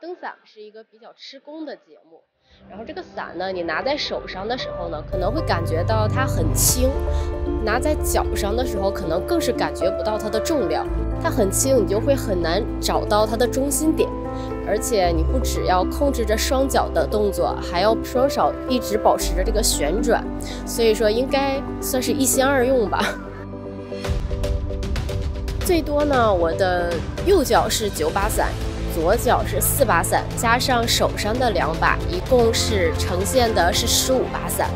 登伞是一个比较吃功的节目，然后这个伞呢，你拿在手上的时候呢，可能会感觉到它很轻；拿在脚上的时候，可能更是感觉不到它的重量。它很轻，你就会很难找到它的中心点，而且你不只要控制着双脚的动作，还要双手一直保持着这个旋转，所以说应该算是一心二用吧。最多呢，我的右脚是九把伞。左脚是四把伞，加上手上的两把，一共是呈现的是十五把伞。